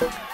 you